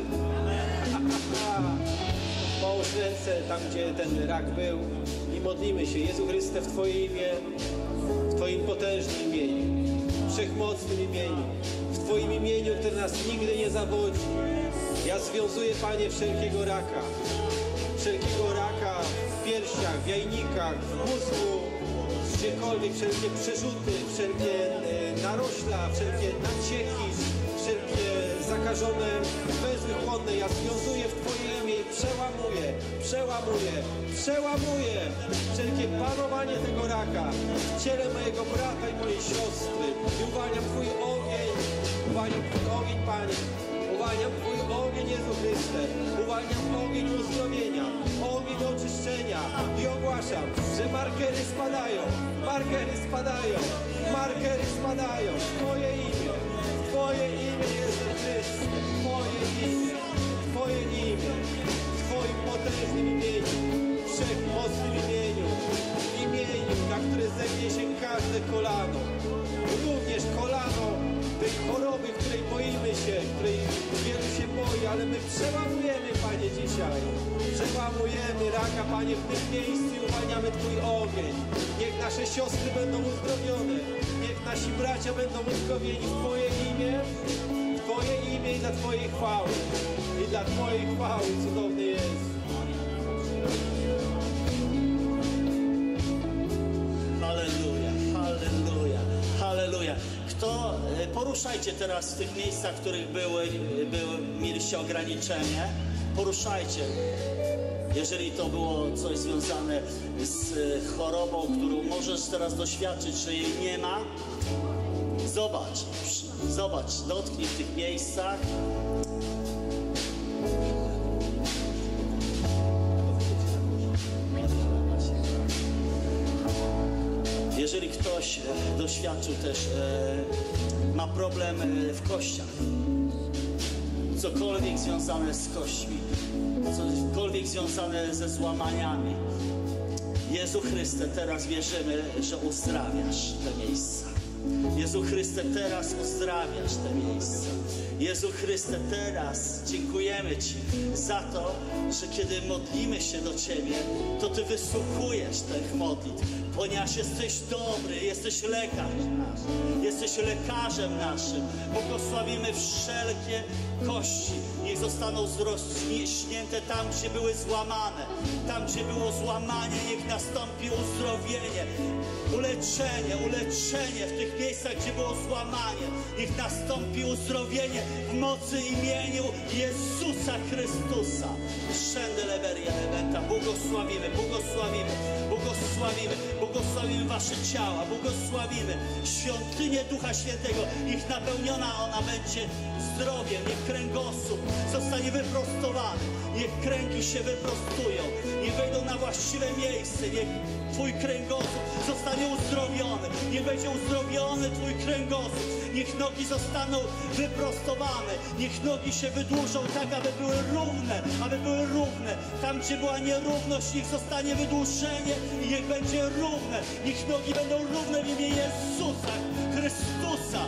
Połóż ręce tam, gdzie ten rak był i modlimy się. Jezu Chryste, w Twoje imię, w Twoim potężnym imieniu, wszechmocnym imieniu, w Twoim imieniu, które nas nigdy nie zawodzi. Ja związuję, Panie, wszelkiego raka, wszelkiego raka w piersiach, w jajnikach, w mózgu, gdziekolwiek, wszelkie przerzuty, wszelkie e, narośla, wszelkie nacieki, wszelkie zakażone węzły chłonne, ja związuję w Twoje imię i przełamuję, przełamuję, przełamuję wszelkie panowanie tego raka w ciele mojego brata i mojej siostry. I uwalniam Twój ogień, uwalniam Twój ogień, Panie, uwalniam Twój ogień, Jezu Chryste, uwalniam ogień uzdrowienia, ogień oczyszczenia. I ogłaszam, że markery spadają, markery spadają, markery spadają, Twoje imię, Twoje imię, Jezu Chryste, w Twoje imię, Twoje imię, w Twoim potężnym imieniu, wszechmocnym imieniu, imieniu, na które zegnie się każde kolano, również kolano tej choroby, której boimy się, której wielu się boi, ale my przełamujemy, Panie, dzisiaj. Przełamujemy raka, Panie, w tym miejscu i uwalniamy Twój ogień. Nasze siostry będą uzdrowione, niech nasi bracia będą uzdrowieni w Twoje imię, w Twoje imię i dla Twojej chwały. I dla Twojej chwały cudowny jest.
Halleluja, halleluja, halleluja. Kto, e, poruszajcie teraz w tych miejscach, w których były, były, mieliście ograniczenie. Poruszajcie. Jeżeli to było coś związane z e, chorobą, którą możesz teraz doświadczyć, że jej nie ma, zobacz, zobacz, dotknij w tych miejscach. Jeżeli ktoś e, doświadczył też, e, ma problem w kościach, cokolwiek związane z kośćmi, cokolwiek związane ze złamaniami, Jezu Chryste, teraz wierzymy, że uzdrawiasz te miejsca. Jezu Chryste, teraz uzdrawiasz te miejsca. Jezu Chryste, teraz dziękujemy Ci za to, że kiedy modlimy się do Ciebie, to Ty wysłuchujesz tych modlitw, ponieważ jesteś dobry, jesteś lekarz nasz, jesteś lekarzem naszym. Błogosławimy wszelkie kości, niech zostaną zrośnięte tam, gdzie były złamane, tam, gdzie było złamanie, niech nastąpi uzdrowienie, uleczenie, uleczenie w tych miejscach, gdzie było złamanie, niech nastąpi uzdrowienie w mocy imieniu Jezusa Chrystusa. Szędy leberia lebenta, błogosławimy, błogosławimy, błogosławimy, błogosławimy wasze ciała, błogosławimy świątynię Ducha Świętego, ich napełniona ona będzie zdrowiem, niech kręgosłup zostanie wyprostowany, niech kręgi się wyprostują, niech wejdą na właściwe miejsce, niech Twój kręgosłup zostanie uzdrowiony, niech będzie uzdrowiony Twój kręgosłup, niech nogi zostaną wyprostowane, niech nogi się wydłużą tak, aby były równe, aby były równe. Tam, gdzie była nierówność, niech zostanie wydłużenie i niech będzie równe, niech nogi będą równe w imię Jezusa Chrystusa.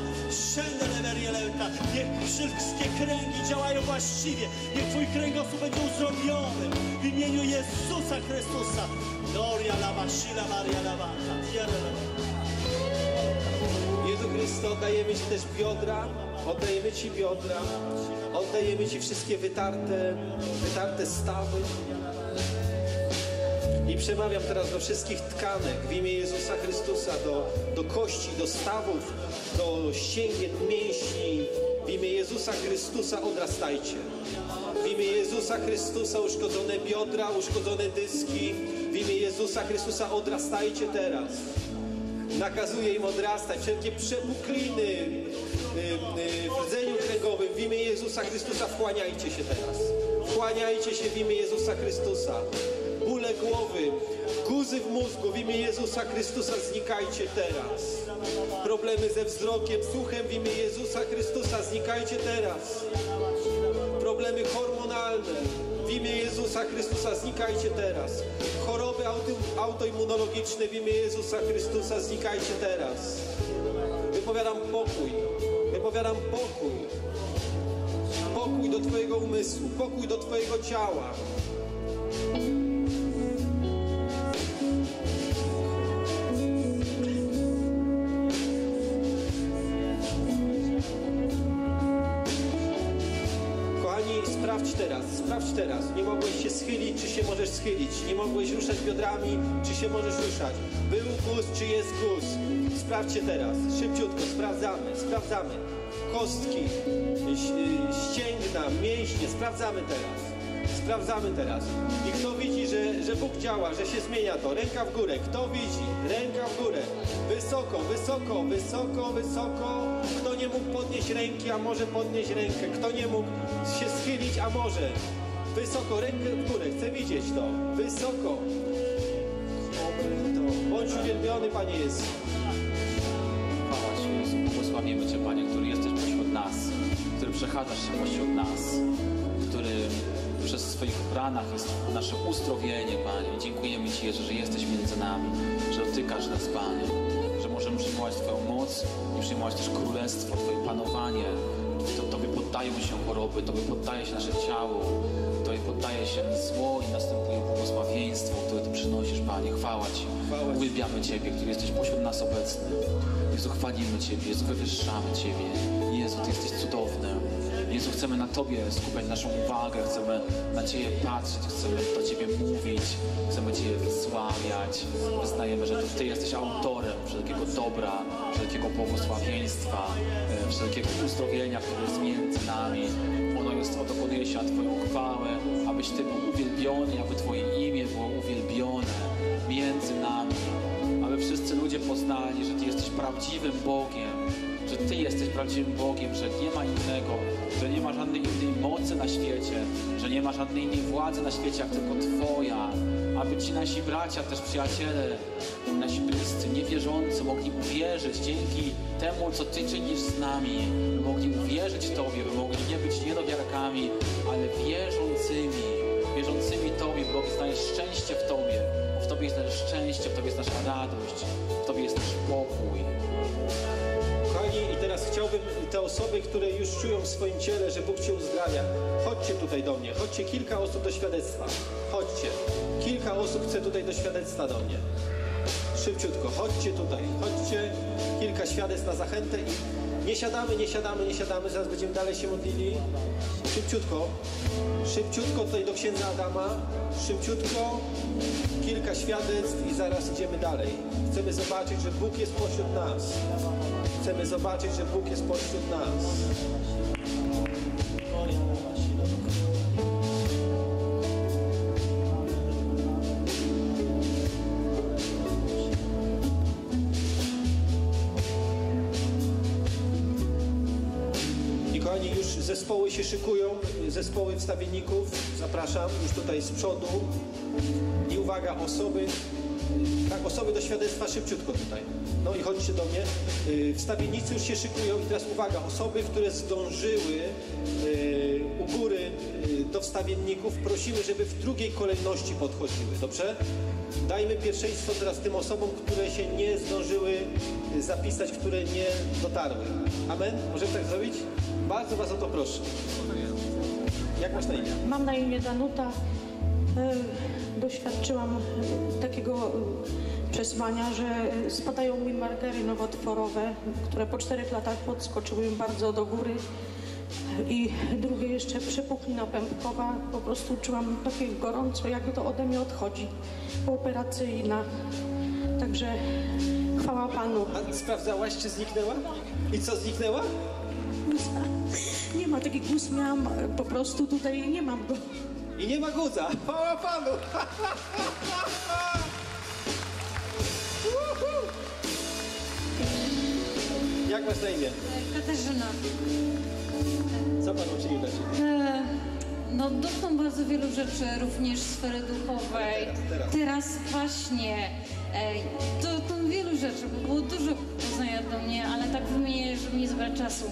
Szendelewerieleuta. Niech wszystkie kręgi działają właściwie, niech Twój kręgosłup będzie uzdrowiony w imieniu Jezusa Chrystusa. Gloria la Basila Maria la.
Jezu Chryste, oddajemy Ci też biodra, oddajemy Ci biodra, oddajemy Ci wszystkie wytarte, wytarte stawy. I przemawiam teraz do wszystkich tkanek w imię Jezusa Chrystusa, do, do kości, do stawów, do ścięgien, mięśni. W imię Jezusa Chrystusa odrastajcie. W imię Jezusa Chrystusa uszkodzone biodra, uszkodzone dyski. W imię Jezusa Chrystusa odrastajcie teraz. Nakazuję im odrastać. Wszelkie przepukliny y, y, w rdzeniu kręgowym w imię Jezusa Chrystusa wchłaniajcie się teraz. Wchłaniajcie się w imię Jezusa Chrystusa. Bóle głowy, guzy w mózgu w imię Jezusa Chrystusa znikajcie teraz. Problemy ze wzrokiem, słuchem w imię Jezusa Chrystusa znikajcie teraz. Problemy hormonalne w imię Jezusa Chrystusa znikajcie teraz. Choroby auto, autoimmunologiczne w imię Jezusa Chrystusa znikajcie teraz. Wypowiadam pokój. Wypowiadam pokój. Pokój do Twojego umysłu, pokój do Twojego ciała. Sprawdź teraz. Nie mogłeś się schylić, czy się możesz schylić. Nie mogłeś ruszać biodrami, czy się możesz ruszać. Był guz, czy jest guz. Sprawdźcie teraz, szybciutko, sprawdzamy, sprawdzamy. Kostki, ś- ścięgna, mięśnie, sprawdzamy teraz. Sprawdzamy teraz. I kto widzi, że, że Bóg działa, że się zmienia to? Ręka w górę. Kto widzi? Ręka w górę. Wysoko, wysoko, wysoko, wysoko. Kto nie mógł podnieść ręki, a może podnieść rękę. Kto nie mógł się schylić, a może. Wysoko, rękę w górę. Chcę widzieć to. Wysoko. Bądź uwielbiony, Panie Jezu.
Chwała Ci, Jezu. Błogosławimy Cię, Panie, który jesteś pośród nas, który przechadzasz się pośród nas, który przez swoich ranach jest nasze uzdrowienie, Panie. Dziękujemy Ci, Jezu, że jesteś między nami, że dotykasz nas, Panie, że możemy przyjmować Twoją moc i przyjmować też królestwo, Twoje panowanie. To, tobie poddają się choroby, Tobie poddaje się nasze ciało, Tobie poddaje się zło i następuje błogosławieństwo, które Ty przynosisz, Panie. Chwała Ci.
Chwała.
Uwielbiamy Ciebie, który jesteś pośród nas obecny. Jezu, chwalimy Ciebie, Jezu, wywyższamy Ciebie. Jezu, Ty jesteś cudowny. Jezu, chcemy na Tobie skupiać naszą uwagę, chcemy na Ciebie patrzeć, chcemy do Ciebie mówić, chcemy Ciebie wysławiać. Wyznajemy, że to Ty jesteś autorem wszelkiego dobra, wszelkiego błogosławieństwa, e, wszelkiego uzdrowienia, które jest między nami. Ono jest, dokonuje się na Twoją chwałę, abyś Ty był uwielbiony, aby Twoje imię było uwielbione między nami aby wszyscy ludzie poznali, że Ty jesteś prawdziwym Bogiem, że Ty jesteś prawdziwym Bogiem, że nie ma innego, że nie ma żadnej innej mocy na świecie, że nie ma żadnej innej władzy na świecie, jak tylko Twoja. Aby Ci nasi bracia, też przyjaciele, nasi bliscy, niewierzący mogli uwierzyć dzięki temu, co Ty czynisz z nami, by mogli uwierzyć Tobie, by mogli nie być niedowiarkami, ale wierzącymi, wierzącymi Tobie, bo znajesz szczęście w Tobie. W Tobie jest nasze szczęście, w Tobie jest nasza radość, w Tobie jest nasz pokój.
Kochani, i teraz chciałbym te osoby, które już czują w swoim ciele, że Bóg Cię uzdrawia, chodźcie tutaj do mnie, chodźcie kilka osób do świadectwa. Chodźcie. Kilka osób chce tutaj do świadectwa do mnie. Szybciutko, chodźcie tutaj, chodźcie. Kilka świadectw na zachętę i nie siadamy, nie siadamy, nie siadamy, zaraz będziemy dalej się modlili. Szybciutko, szybciutko tutaj do księdza Adama, szybciutko, kilka świadectw i zaraz idziemy dalej. Chcemy zobaczyć, że Bóg jest pośród nas. Chcemy zobaczyć, że Bóg jest pośród nas. Się szykują, zespoły wstawienników. Zapraszam już tutaj z przodu. I uwaga, osoby, tak, osoby do świadectwa szybciutko tutaj. No i chodźcie do mnie. Y, Wstawiennicy już się szykują i teraz uwaga, osoby, które zdążyły y, u góry y, do wstawienników, prosimy, żeby w drugiej kolejności podchodziły, dobrze? Dajmy pierwszeństwo teraz tym osobom, które się nie zdążyły zapisać, które nie dotarły. Amen? Możemy tak zrobić? Bardzo Was o to proszę. Jak masz na imię?
Mam na imię Danuta. E, Doświadczyłam takiego e, przesłania, że e, spadają mi margary nowotworowe, które po czterech latach podskoczyły mi bardzo do góry. I drugie jeszcze przepuchlina pępkowa. Po prostu czułam takie gorąco, jakby to ode mnie odchodzi. Pooperacyjna. Także chwała Panu.
A sprawdzałaś, czy zniknęła? I co, zniknęła?
Nie ma taki guz, miałam e, po prostu tutaj, nie mam go.
I nie ma guza. Chwała Panu! Jak masz na imię?
Katarzyna.
Co Pan uczynił dla Ciebie?
E, No dotknął bardzo wielu rzeczy, również sfery duchowej.
teraz.
Teraz właśnie e, dotknął wielu rzeczy, bo było dużo poznania do mnie, ale tak wymienię, żeby nie zabrać czasu.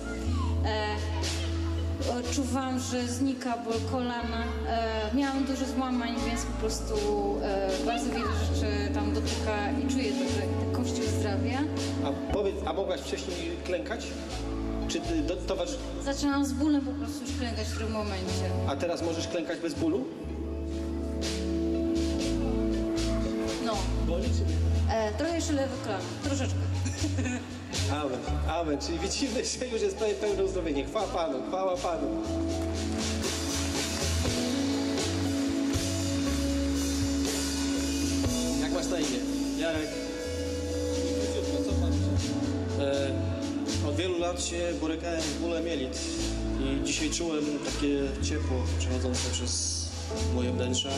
E, Odczuwałam, że znika ból kolana. E, miałam dużo złamań, więc po prostu e, bardzo wiele rzeczy tam dotyka i czuję to, że kościół zdrawia.
A powiedz, a mogłaś wcześniej klękać? Czy ty do.
Zaczynałam z bólem po prostu już klękać w tym momencie.
A teraz możesz klękać bez bólu?
No.
Boli nie?
E, trochę jeszcze lewy kolano, troszeczkę.
Amen, amen. Czyli widzimy, że już jest pełne, uzdrowienie. Chwała Panu, chwała Panu. Jak masz na imię?
Jarek. E, od wielu lat się borykałem z bólem jelit i dzisiaj czułem takie ciepło przechodzące przez moje wnętrza.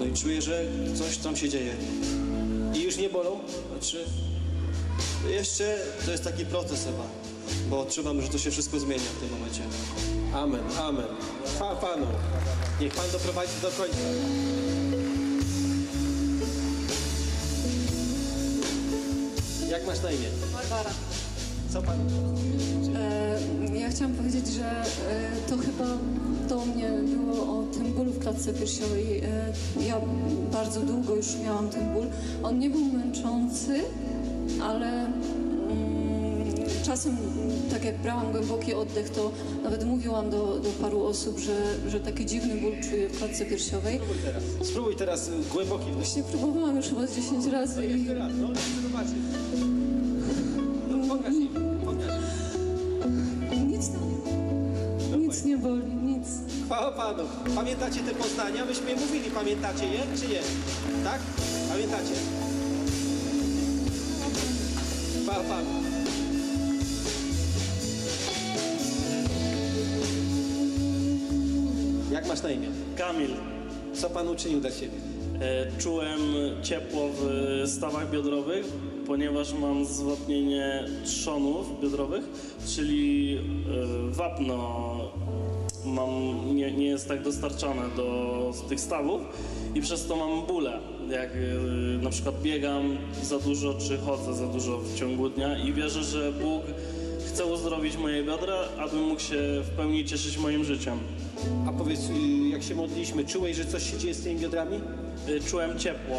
No i czuję, że coś tam się dzieje.
I już nie bolą?
Znaczy, jeszcze to jest taki proces chyba, bo odczuwam, że to się wszystko zmienia w tym momencie.
Amen, amen. Chwała Panu. Niech Pan doprowadzi do końca. Jak masz na imię?
Barbara.
Co Pan?
E, ja chciałam powiedzieć, że e, to chyba do mnie było o tym bólu w klatce piersiowej. E, ja bardzo długo już miałam ten ból. On nie był męczący, ale mm, czasem tak jak brałam głęboki oddech, to nawet mówiłam do, do paru osób, że, że taki dziwny ból czuję w klatce piersiowej.
Spróbuj teraz. Spróbuj teraz y, głęboki wdech.
Właśnie próbowałam już chyba z 10 razy i
Jeszcze raz, no. No, pokaż im, pokaż.
nic, nic nie boli, nic.
Chwała Panu. Pamiętacie te poznania? Myśmy je mówili, pamiętacie je, czy nie? Tak? Pamiętacie? Panu. Jak masz na imię?
Kamil.
Co Pan uczynił dla Ciebie?
E, Czułem ciepło w stawach biodrowych, ponieważ mam zwapnienie trzonów biodrowych, czyli e, wapno mam, nie, nie jest tak dostarczane do tych stawów i przez to mam bóle. Jak e, na przykład biegam za dużo, czy chodzę za dużo w ciągu dnia i wierzę, że Bóg chce uzdrowić moje biodra, abym mógł się w pełni cieszyć moim życiem.
A powiedz, y, jak się modliliśmy, czułeś, że coś się dzieje z tymi biodrami?
Y, Czułem ciepło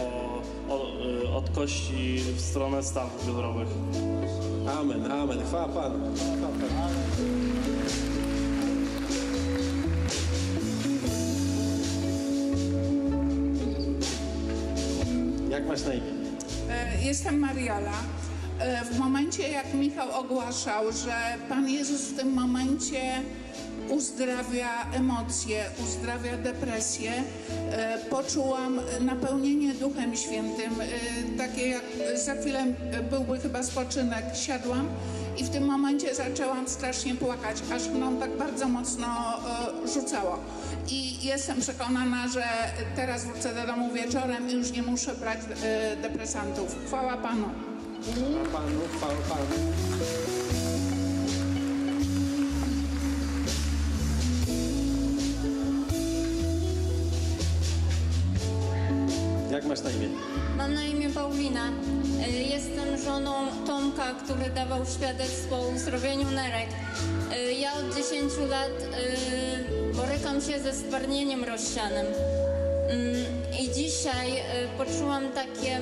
od, y, od kości w stronę stawów biodrowych.
Amen, amen. Chwała Panu. Chwała Panu. Masz na imię?
E, Jestem Mariola. E, W momencie, jak Michał ogłaszał, że Pan Jezus w tym momencie uzdrawia emocje, uzdrawia depresję, e, poczułam napełnienie Duchem Świętym. Takie jak za chwilę byłby chyba spoczynek, siadłam i w tym momencie zaczęłam strasznie płakać, aż mną tak bardzo mocno e, rzucało. I jestem przekonana, że teraz wrócę do domu wieczorem i już nie muszę brać e, depresantów. Chwała Panu.
Chwała Panu, chwała Panu. Jak masz na imię?
Mam na imię Paulina. Y, Jestem żoną Tomka, który dawał świadectwo o uzdrowieniu nerek. Y, Ja od 10 lat y, borykam się ze stwardnieniem rozsianym. Mm, I dzisiaj poczułam takie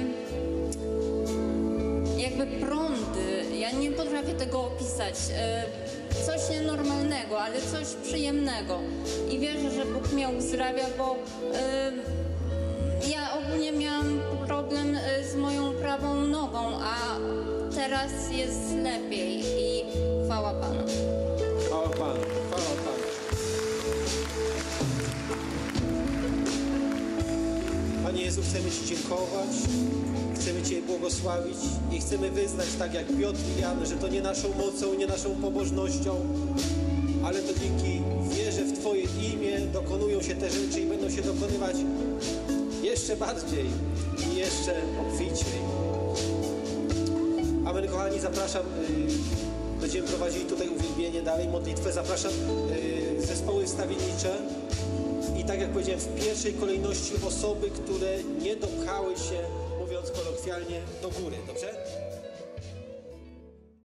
jakby prądy. Ja nie potrafię tego opisać. Coś nienormalnego, ale coś przyjemnego. I wierzę, że Bóg mnie uzdrawia, bo problem y, z moją prawą nogą, a teraz jest lepiej i chwała Panu.
Chwała Panu, chwała Panu. Panie Jezu, chcemy Ci dziękować, chcemy Cię błogosławić i chcemy wyznać, tak jak Piotr i Jan, że to nie naszą mocą, nie naszą pobożnością, ale to dzięki wierze w Twoje imię dokonują się te rzeczy i będą się dokonywać jeszcze bardziej i jeszcze obficiej. Amen, kochani, zapraszam y, będziemy prowadzili tutaj uwielbienie dalej, modlitwę. Zapraszam y, zespoły wstawiennicze. I tak jak powiedziałem, w pierwszej kolejności osoby, które nie dopchały się, mówiąc kolokwialnie, do góry, dobrze?